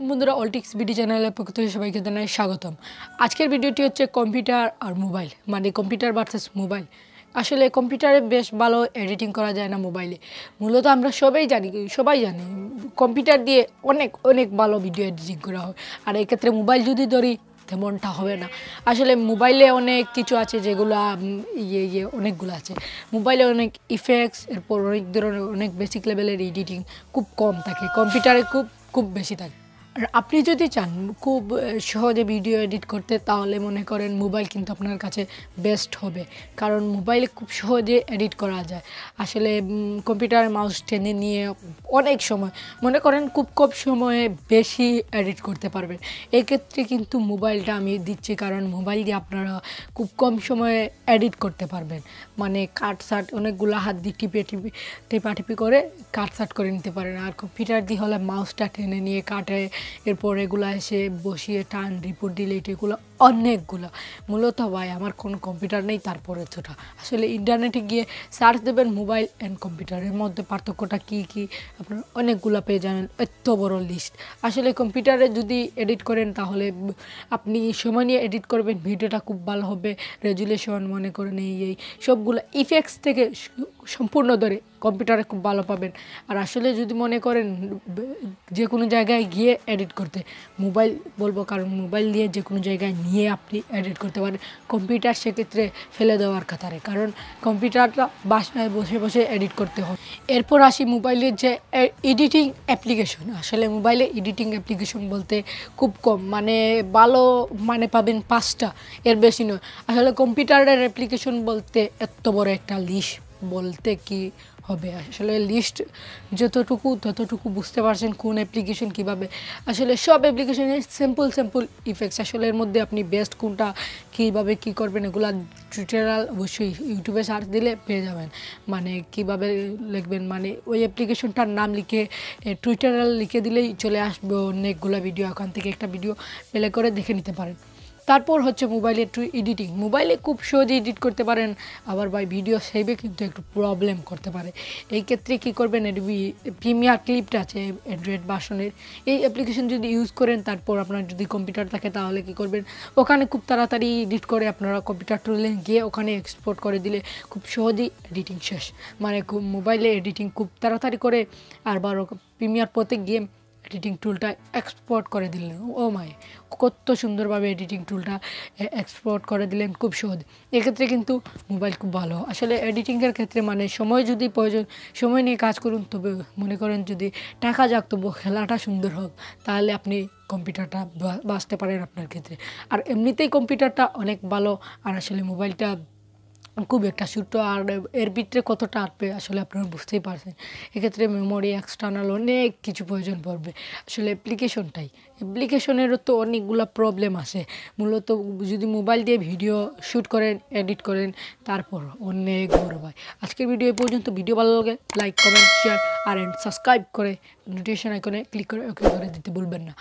বন্ধুরা অলটিক্স বিডি চ্যানেলের পক্ষ থেকে সবাইকে জানাই স্বাগতম। আজকের ভিডিওটি হচ্ছে কম্পিউটার আর মোবাইল মানে কম্পিউটার ভার্সেস মোবাইল আসলে কম্পিউটারে বেশ ভালো এডিটিং করা যায় না মোবাইলে মূলত আমরা সবাই জানি সবাই জানি কম্পিউটার দিয়ে অনেক অনেক ভালো ভিডিও এডিটিং করা হয়। আর এক্ষেত্রে মোবাইল যদি ধরি, তেমনটা হবে না। আসলে মোবাইলে অনেক কিছু আছে যেগুলো ইয়ে ইয়ে অনেকগুলো আছে। মোবাইলে অনেক ইফেক্টস এরপর অনেক ধরনের, অনেক বেসিক লেভেলের এডিটিং খুব কম থাকে। কম্পিউটারে খুব খুব বেশি থাকে। আর আপনি যদি চান, খুব সহজে ভিডিও এডিট করতে, তাহলে মনে করেন মোবাইল কিন্তু আপনার কাছে বেস্ট হবে। কারণ মোবাইলে খুব সহজে এডিট করা যায়। আসলে কম্পিউটার মাউস টেনে নিয়ে অনেক সময়, মনে করেন খুব কম সময়ে বেশি এডিট করতে পারবেন। এক্ষেত্রে কিন্তু মোবাইলটা আমি দিচ্ছি, কারণ মোবাইল দিয়ে আপনারা খুব কম সময়ে এডিট করতে পারবেন। মানে কাট সাট অনেকগুলো হাত দিয়ে টিপে টিপে টেপাটিপি করে কাট সাট করে নিতে পারেন। আর কম্পিউটার দিয়ে হলে মাউসটা টেনে নিয়ে কাটে এরপর এগুলো এসে বসিয়ে টান রিপোর্ট দিলে এটি এগুলো অনেকগুলো। মূলত ভাই, আমার কোনো কম্পিউটার নেই, তারপরে ছোটা। আসলে ইন্টারনেটে গিয়ে সার্চ দেবেন মোবাইল অ্যান্ড কম্পিউটারের মধ্যে পার্থক্যটা কী কী? আপনার অনেকগুলো পেয়ে যাবেন, এত বড় লিস্ট আসলে কম্পিউটারে যদি এডিট করেন, তাহলে আপনি সময় নিয়ে এডিট করবেন, ভিডিওটা খুব ভালো হবে রেজুলেশন মনে করেন এই এই সবগুলো ইফেক্টস থেকে সম্পূর্ণ ধরে কম্পিউটারে খুব ভালো পাবেন। আর আসলে যদি মনে করেন যে কোনো জায়গায় গিয়ে এডিট করতে মোবাইল বলব, কারণ মোবাইল দিয়ে যে কোনো জায়গায় নিয়ে আপনি এডিট করতে পারেন। কম্পিউটার সেক্ষেত্রে ফেলে দেওয়ার কাতারে কারণ কম্পিউটারটা বাসায় বসে বসে এডিট করতে হয়। এরপর আসি মোবাইলের যে এডিটিং অ্যাপ্লিকেশন আসলে মোবাইলে এডিটিং অ্যাপ্লিকেশন বলতে খুব কম মানে ভালো মানে পাবেন পাঁচটা, এর বেশি নয়। আসলে কম্পিউটারের অ্যাপ্লিকেশন বলতে এত বড় একটা লিস্ট বলতে কি হবে? আসলে লিস্ট যতটুকু ততটুকু বুঝতে পারছেন কোন অ্যাপ্লিকেশন কীভাবে। আসলে সব অ্যাপ্লিকেশনের সিম্পল সিম্পল ইফেক্টস আসলে এর মধ্যে আপনি বেস্ট কোনটা, কীভাবে কী করবেন, এগুলো টিউটোরিয়াল অবশ্যই ইউটিউবে সার্চ দিলে পেয়ে যাবেন। মানে কীভাবে লিখবেন মানে ওই অ্যাপ্লিকেশনটার নাম লিখে টুইটারাল লিখে দিলেই চলে আসবে অনেকগুলো ভিডিও ওখান থেকে একটা ভিডিও প্লে করে দেখে নিতে পারেন। তারপর হচ্ছে মোবাইলে একটু এডিটিং মোবাইলে খুব সহজে এডিট করতে পারেন, আবার ভাই ভিডিও সেভে কিন্তু একটু প্রবলেম করতে পারে। এই ক্ষেত্রে কী করবেন প্রিমিয়ার ক্লিপটা আছে অ্যান্ড্রয়েড বাসনের এই অ্যাপ্লিকেশন যদি ইউজ করেন, তারপর আপনার যদি কম্পিউটার থাকে, তাহলে কী করবেন? ওখানে খুব তাড়াতাড়ি এডিট করে আপনারা কম্পিউটার টুলে গিয়ে ওখানে এক্সপোর্ট করে দিলে খুব সহজেই এডিটিং শেষ। মানে মোবাইলে এডিটিং খুব তাড়াতাড়ি করে, আর বারো প্রিমিয়ার প্রত্যেক গিয়ে এডিটিং টুলটা এক্সপোর্ট করে দিলেন। ও মাই কত সুন্দরভাবে এডিটিং টুলটা এক্সপোর্ট করে দিলেন, খুব সহজ। এক্ষেত্রে কিন্তু মোবাইল খুব ভালো। আসলে এডিটিংয়ের ক্ষেত্রে মানে সময় যদি প্রয়োজন, সময় নিয়ে কাজ করুন, তবে মনে করেন যদি টাকা যাক তবু খেলাটা সুন্দর হোক, তাহলে আপনি কম্পিউটারটা বাঁচতে পারেন আপনার ক্ষেত্রে। আর এমনিতেই কম্পিউটারটা অনেক ভালো, আর আসলে মোবাইলটা খুব একটা ছোট্ট, আর এর ভিতরে কতটা আটবে আসলে আপনারা বুঝতেই পারছেন। এক্ষেত্রে মেমোরি এক্সটার্নাল অনেক কিছু প্রয়োজন পড়বে। আসলে অ্যাপ্লিকেশনটাই অ্যাপ্লিকেশনেরও তো অনেকগুলো প্রবলেম আছে। মূলত যদি মোবাইল দিয়ে ভিডিও শ্যুট করেন এডিট করেন, তারপর অনেক বড় ভাই আজকের ভিডিও এই পর্যন্ত। ভিডিও ভালো লাগে লাইক কমেন্ট শেয়ার আর সাবস্ক্রাইব করে নোটিফিকেশন আইকনে ক্লিক করে ওকে করে দিতে ভুলবেন না।